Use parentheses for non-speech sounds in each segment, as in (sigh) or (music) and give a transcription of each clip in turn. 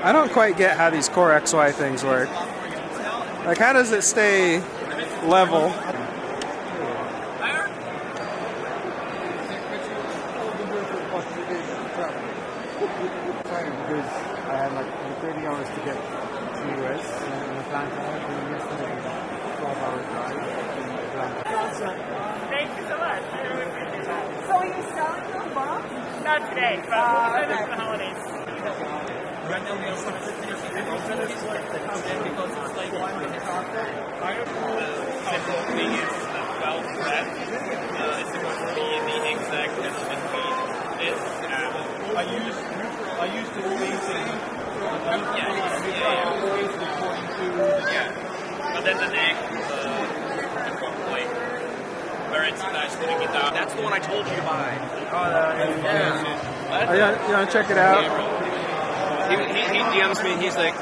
I don't quite get how these core XY things work. Like, how does it stay level? (laughs) I had like 30 hours to get to the US Atlanta, and yesterday 12 hour drive in Atlanta. Thank you so much. I really appreciate that. So are you selling them, Bob? Not today, but we'll Uh, okay. for the holidays. Right now we also because it's like simple thing is well spread. Uh, it's supposed to be in the exact middle between this and I use I use the spacing. I use Yeah, the yeah, yeah. spacing according to yeah. But then the neck, the front very nice the guitar. That's the one I told you to buy. Oh, Yeah. Oh, you, want, you want to check it out? He, he, he DMs me and he's like,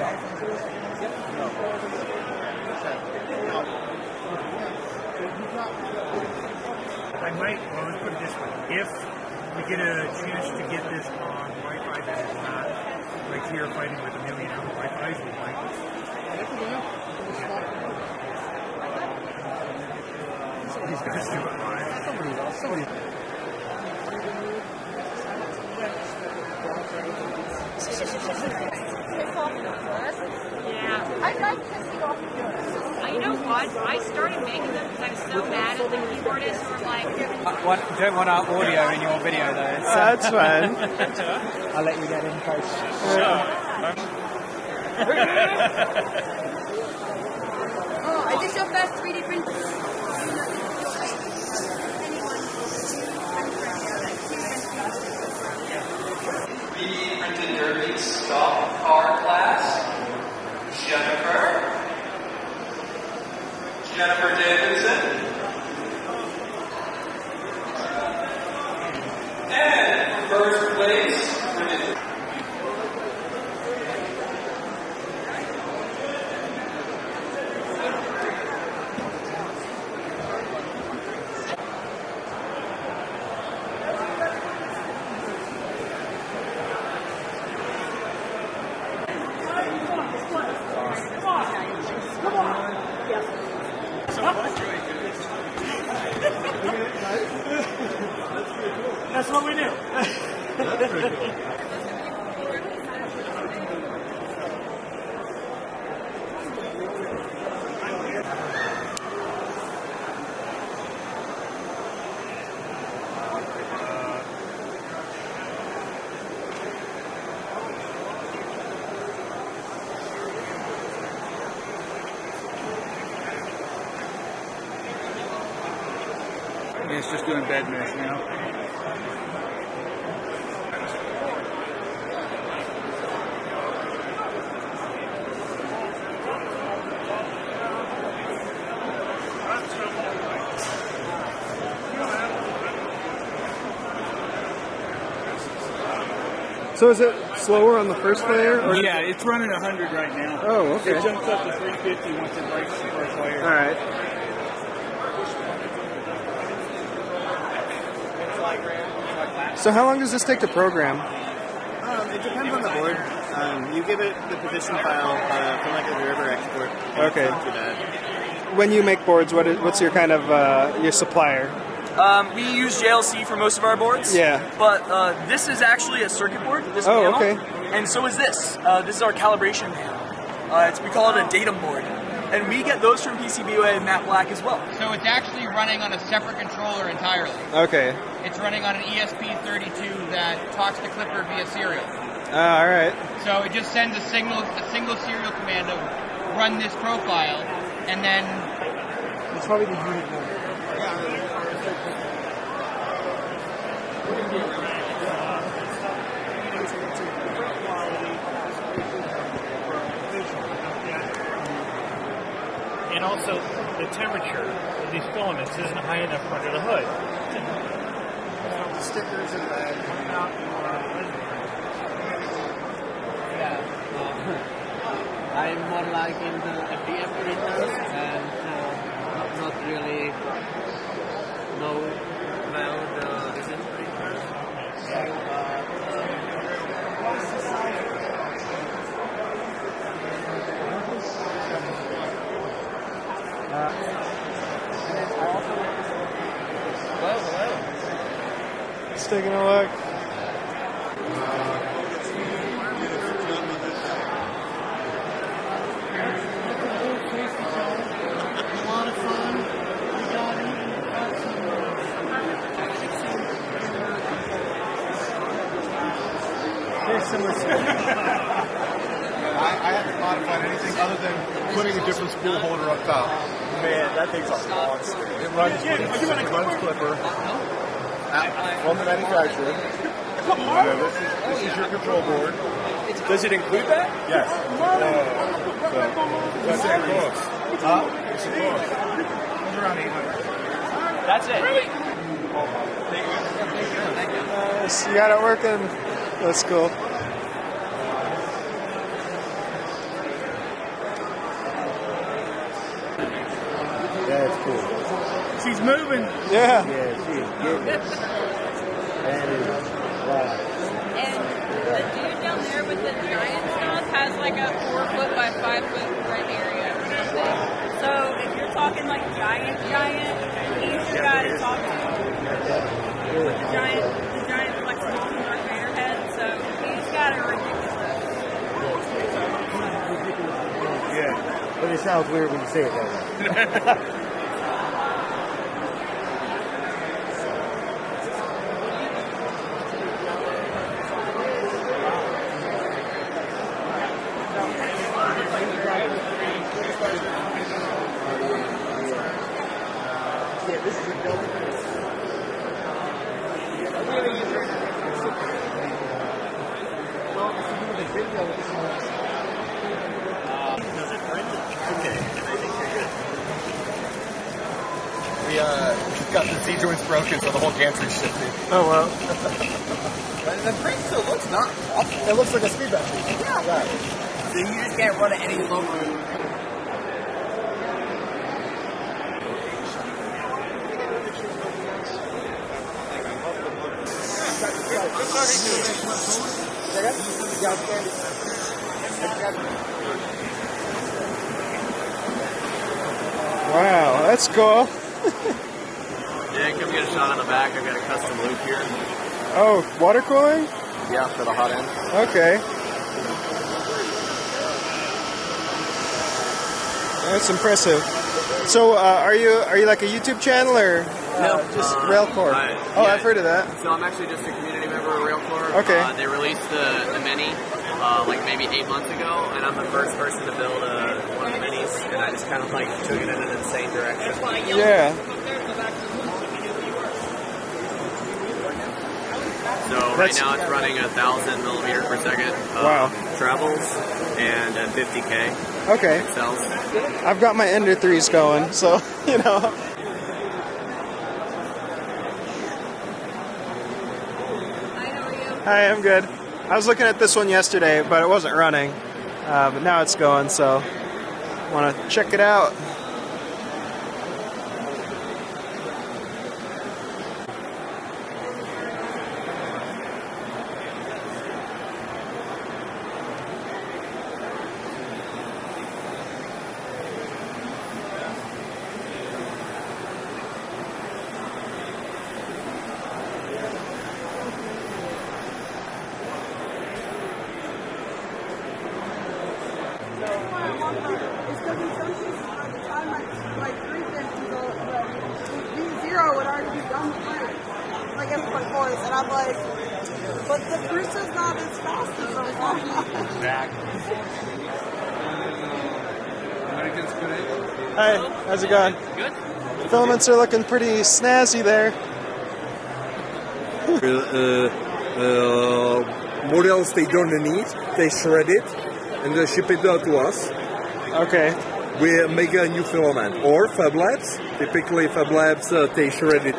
I might, well, let's put it this way. If we get a chance to get this on Wi-Fi that is not like here fighting with a million other Wi-Fis, we might. He's going to do it live. Somebody else, somebody Yeah. Uh, You know what? I started making them because I was so mad at the keyboardists who were like, Want, don't want our audio in your video though. Oh, that's fine. (laughs) I'll let you get in first. Oh, is this your first 3D printer? The Jennifer Davidson. Yeah, it's just doing bed mesh now. So is it slower on the first layer? Or Yeah, it's running 100 right now. Oh, okay. It jumps up to 350 once it breaks the first layer. All right. So how long does this take to program? Um, it depends on the board. Um, you give it the position file uh, from like a river export. and Okay. It's not too bad. When you make boards, what is, what's your kind of uh, your supplier? Um, we use JLC for most of our boards. Yeah. But uh, this is actually a circuit board. This Oh, panel. okay. And so is this. Uh, this is our calibration panel. Uh, it's, we call it a datum board. And we get those from PCBWay and Matt Black as well. So it's actually running on a separate controller entirely. Okay. It's running on an E ESP32 that talks to Klipper via serial. Uh, all right. So it just sends a signal, a single serial command of run this profile, and then It's probably the unit number. And also, the temperature of these filaments isn't high enough under the hood. Stickers and that coming out Yeah. (laughs) I'm more like in the FDM printers and uh, not, not really know well the recent printers. So, uh, what is the size? Hello, hello. Just taking a look. A lot of fun. We got even got Very similar I, I haven't modified anything other than putting a different spool holder up top. Man, that thing's a monster. It runs, it runs Klipper at- from the manufacturer. Uh, this, is, this is your control board. Does it include that? Yes. So, that's it costs. Huh? What's it cost? It's around 800 That's it. Nice. You got it working. That's cool. That's cool. She's moving. Yeah. Yeah, getting it. That is wow. And uh, the dude down there with the giant stuff has like a four foot by five foot right area or something. So if you're talking like giant, giant, he's your guy to talk to. With the giant, the giant flexible Darth Vader head. So he's got a ridiculous. Yeah. But it sounds weird when you say it that way. (laughs) We uh, got the Z joints broken, so the whole gantry's shifting. Oh well. (laughs) But the print still looks not awful. It looks like a speed battery. Yeah. So you just can't run it any longer. Wow, that's cool. Yeah, come get a shot on the back. I've got a custom loop here. Oh, water cooling? Yeah, for the hot end. Okay. That's impressive. So, uh, are you are you like a YouTube channel or No, just uh, Railcore? I- oh, yeah. I've heard of that. So I'm actually just a community Railcore. Okay. Uh, they released the, the Mini uh, like maybe eight months ago, and I'm the first person to build a, one of the Minis, and I just kind of like took it in an insane direction. Yeah. So right That's- now it's running a thousand millimeter per second. Uh, Wow. Travels and a 50k Okay. cells. I've got my Ender threes going, so (laughs) you know. Hi, I'm good. I was looking at this one yesterday, but it wasn't running. Uh, but now it's going, so want to check it out. It's gonna be so I'm like, but the Bruce's not as fast as the Wawa. Americans good Hi, how's it going? Good. Filaments are looking pretty snazzy there. (laughs) uh, uh, models they don't need, they shred it and they ship it out to us. Okay. We make a new filament. Or Fab Labs, typically Fab Labs uh, they shred it